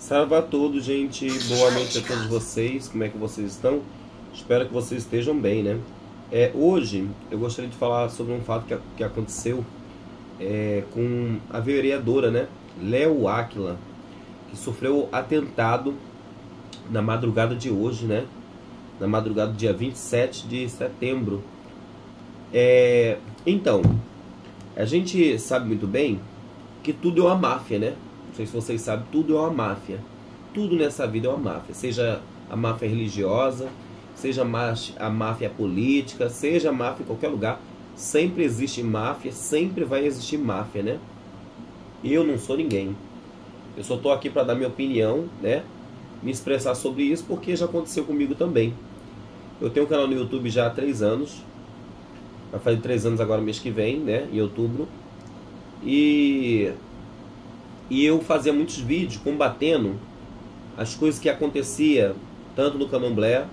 Salve a todos, gente. Boa noite a todos vocês. Como é que vocês estão? Espero que vocês estejam bem, né? É, hoje eu gostaria de falar sobre um fato que, que aconteceu é, com a vereadora, né? Léo Áquila, que sofreu atentado na madrugada de hoje, né? Na madrugada do dia 27 de setembro. É, então, a gente sabe muito bem que tudo é uma máfia, né? Sei se vocês sabem, tudo é uma máfia. Tudo nessa vida é uma máfia. Seja a máfia religiosa, seja a máfia política, seja a máfia em qualquer lugar. Sempre existe máfia, sempre vai existir máfia, né? Eu não sou ninguém. Eu só estou aqui para dar minha opinião, né? Me expressar sobre isso porque já aconteceu comigo também. Eu tenho um canal no YouTube já há três anos. Vai fazer três anos agora mês que vem, né? Em outubro. E e eu fazia muitos vídeos combatendo as coisas que acontecia tanto no Candomblé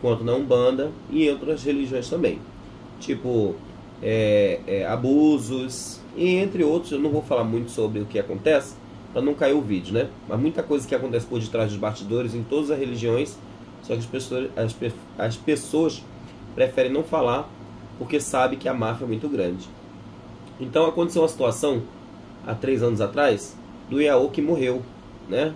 quanto na Umbanda e em outras religiões também. Tipo, é, é, abusos e entre outros. Eu não vou falar muito sobre o que acontece para não cair o vídeo, né? Mas muita coisa que acontece por detrás dos bastidores em todas as religiões, só que as pessoas, as, as pessoas preferem não falar porque sabe que a máfia é muito grande. Então aconteceu uma situação há três anos atrás, do Iaô que morreu, né?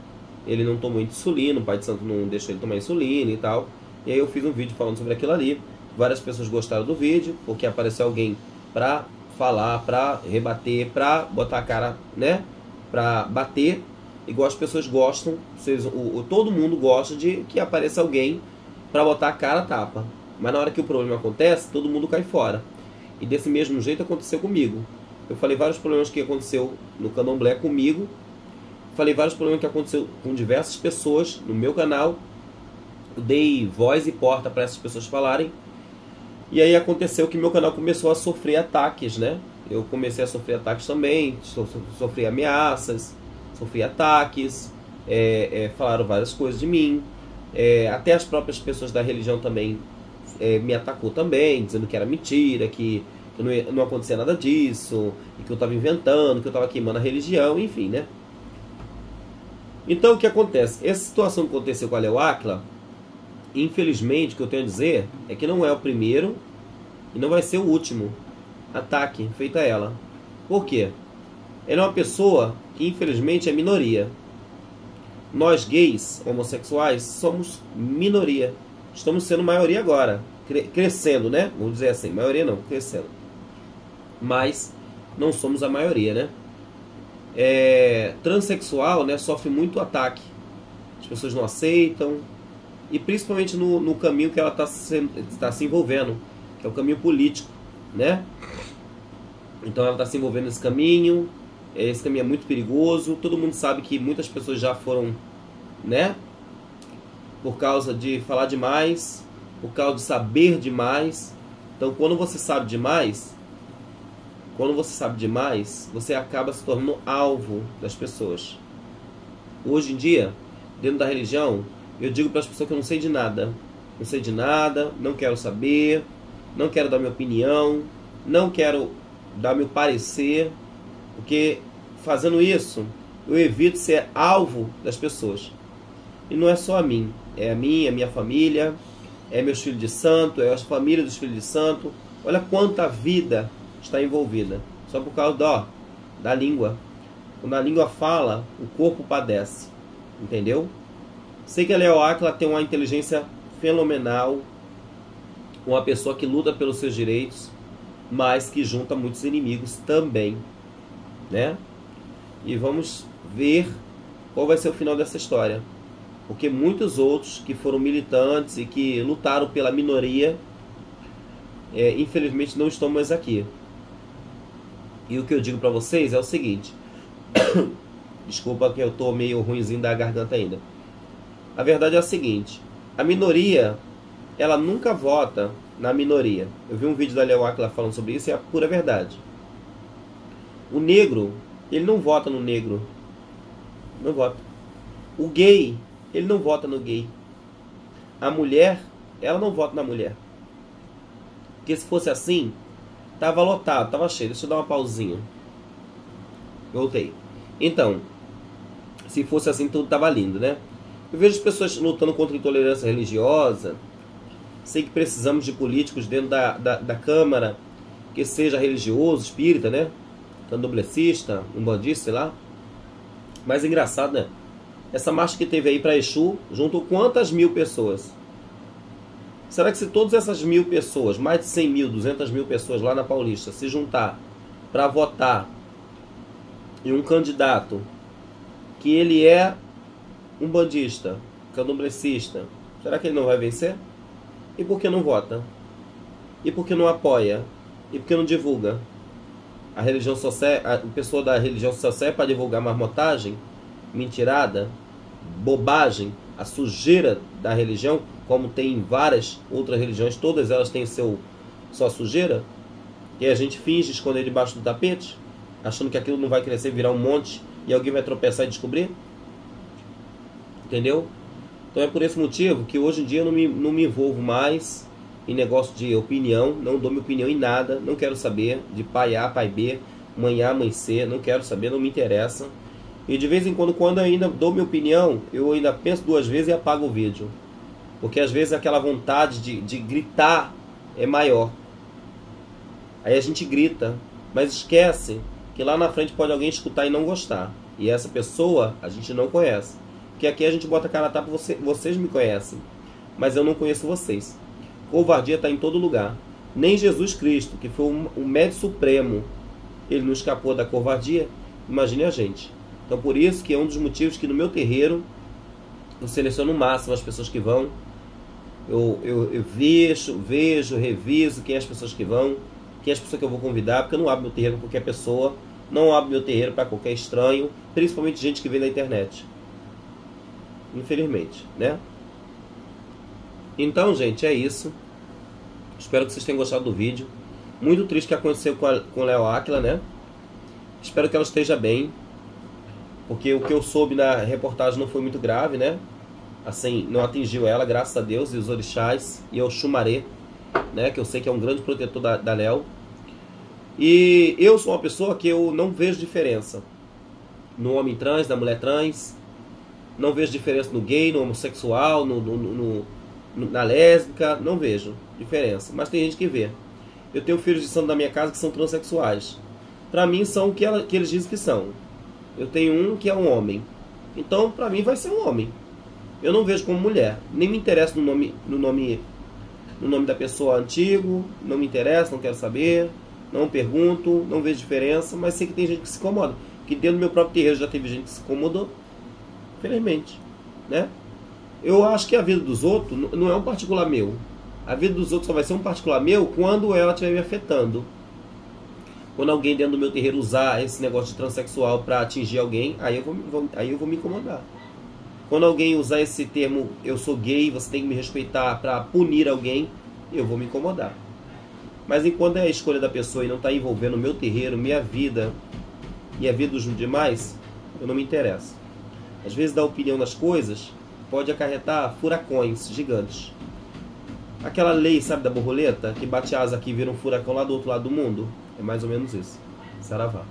Ele não tomou insulina, o pai de santo não deixou ele tomar insulina e tal. E aí eu fiz um vídeo falando sobre aquilo ali. Várias pessoas gostaram do vídeo, porque apareceu alguém pra falar, pra rebater, pra botar a cara, né? Pra bater. Igual as pessoas gostam, vocês, o, o, todo mundo gosta de que apareça alguém pra botar a cara tapa. Mas na hora que o problema acontece, todo mundo cai fora. E desse mesmo jeito aconteceu comigo. Eu falei vários problemas que aconteceu no Candomblé comigo. Falei vários problemas que aconteceu com diversas pessoas no meu canal. Dei voz e porta para essas pessoas falarem. E aí aconteceu que meu canal começou a sofrer ataques, né? Eu comecei a sofrer ataques também, sofri ameaças, sofri ataques, é, é, falaram várias coisas de mim. É, até as próprias pessoas da religião também é, me atacou também, dizendo que era mentira, que que não, ia, não acontecia nada disso, e que eu estava inventando, que eu estava queimando a religião, enfim, né? Então o que acontece? Essa situação que aconteceu com a Leo Aquila, infelizmente, o que eu tenho a dizer é que não é o primeiro e não vai ser o último ataque feito a ela. Por quê? Ela é uma pessoa que infelizmente é minoria. Nós gays, homossexuais, somos minoria. Estamos sendo maioria agora, crescendo, né? Vamos dizer assim, maioria não, crescendo mas não somos a maioria, né? É, transexual né, sofre muito ataque. As pessoas não aceitam. E principalmente no, no caminho que ela está se, tá se envolvendo, que é o caminho político, né? Então ela está se envolvendo nesse caminho. Esse caminho é muito perigoso. Todo mundo sabe que muitas pessoas já foram, né? Por causa de falar demais, por causa de saber demais. Então quando você sabe demais, quando você sabe demais, você acaba se tornando alvo das pessoas. Hoje em dia, dentro da religião, eu digo para as pessoas que eu não sei de nada. Não sei de nada, não quero saber, não quero dar minha opinião, não quero dar meu parecer, porque fazendo isso, eu evito ser alvo das pessoas. E não é só a mim, é a mim, a minha família, é meus filhos de santo, é a família dos filhos de santo. Olha quanta vida está envolvida. Só por causa ó, da língua. Quando a língua fala, o corpo padece. Entendeu? Sei que a Leo Aquila tem uma inteligência fenomenal, uma pessoa que luta pelos seus direitos, mas que junta muitos inimigos também, né? E vamos ver qual vai ser o final dessa história. Porque muitos outros que foram militantes e que lutaram pela minoria, é, infelizmente não estão mais aqui. E o que eu digo para vocês é o seguinte: desculpa que eu tô meio ruimzinho da garganta ainda. A verdade é a seguinte: a minoria, ela nunca vota na minoria. Eu vi um vídeo da Leo Aquila falando sobre isso e é a pura verdade. O negro, ele não vota no negro. Não vota. O gay, ele não vota no gay. A mulher, ela não vota na mulher. Porque se fosse assim, Tava lotado, tava cheio. Deixa eu dar uma pausinha. Voltei. Então, Se fosse assim, tudo tava lindo, né? Eu vejo as pessoas lutando contra a intolerância religiosa. Sei que precisamos de políticos dentro da, da, da Câmara que seja religioso, espírita, né? Candomblessista, um bandista, sei lá. Mas é engraçado, né? Essa marcha que teve aí para Exu juntou quantas mil pessoas? Será que se todas essas mil pessoas, mais de 100 mil, 200 mil pessoas lá na Paulista, se juntar para votar em um candidato que ele é um bandista, candomblessista, será que ele não vai vencer? E por que não vota? E por que não apoia? E por que não divulga? A religião serve, a pessoa da religião serve para divulgar marmotagem, mentirada, bobagem, a sujeira da religião, como tem em várias outras religiões, todas elas têm seu sua sujeira, e a gente finge esconder debaixo do tapete, achando que aquilo não vai crescer, virar um monte e alguém vai tropeçar e descobrir. Entendeu? Então é por esse motivo que hoje em dia eu não me, não me envolvo mais em negócio de opinião, não dou minha opinião em nada, não quero saber de pai A, pai B, mãe A, mãe C, não quero saber, não me interessa. E de vez em quando, quando ainda dou minha opinião, eu ainda penso duas vezes e apago o vídeo. Porque às vezes aquela vontade de, de gritar é maior. Aí a gente grita, mas esquece que lá na frente pode alguém escutar e não gostar. E essa pessoa a gente não conhece. Porque aqui a gente bota a cara a tapa, você, vocês me conhecem, mas eu não conheço vocês. Covardia está em todo lugar. Nem Jesus Cristo, que foi o um, médio supremo, ele não escapou da covardia. Imagine a gente. Então por isso que é um dos motivos que no meu terreiro eu seleciono o máximo as pessoas que vão. Eu, eu, eu vejo, vejo, reviso quem é as pessoas que vão, quem é as pessoas que eu vou convidar, porque eu não abro meu terreiro para qualquer pessoa, não abro meu terreiro para qualquer estranho, principalmente gente que vem da internet. Infelizmente, né? Então, gente, é isso. Espero que vocês tenham gostado do vídeo. Muito triste o que aconteceu com, a, com Léo Aquila, né? Espero que ela esteja bem. Porque o que eu soube na reportagem não foi muito grave, né? Assim, não atingiu ela, graças a Deus, e os orixás, e o Xumaré, né? Que eu sei que é um grande protetor da, da Léo. E eu sou uma pessoa que eu não vejo diferença no homem trans, na mulher trans. Não vejo diferença no gay, no homossexual, no, no, no, no na lésbica. Não vejo diferença. Mas tem gente que vê. Eu tenho filhos de santo da minha casa que são transexuais. Para mim são o que, ela, que eles dizem que são. Eu tenho um que é um homem. Então, para mim, vai ser um homem. Eu não vejo como mulher. Nem me interessa no nome, no nome, no nome da pessoa antigo. Não me interessa, não quero saber. Não pergunto, não vejo diferença. Mas sei que tem gente que se incomoda. Que dentro do meu próprio terreiro já teve gente que se incomodou. Infelizmente. Né? Eu acho que a vida dos outros não é um particular meu. A vida dos outros só vai ser um particular meu quando ela estiver me afetando. Quando alguém dentro do meu terreiro usar esse negócio de transexual para atingir alguém, aí eu vou, vou, aí eu vou me incomodar. Quando alguém usar esse termo, eu sou gay, você tem que me respeitar para punir alguém, eu vou me incomodar. Mas enquanto é a escolha da pessoa e não está envolvendo o meu terreiro, minha vida e a vida dos demais, eu não me interesso. Às vezes dar opinião nas coisas pode acarretar furacões gigantes. Aquela lei, sabe, da borboleta, que bate asa aqui e vira um furacão lá do outro lado do mundo? É mais ou menos isso. Saravá.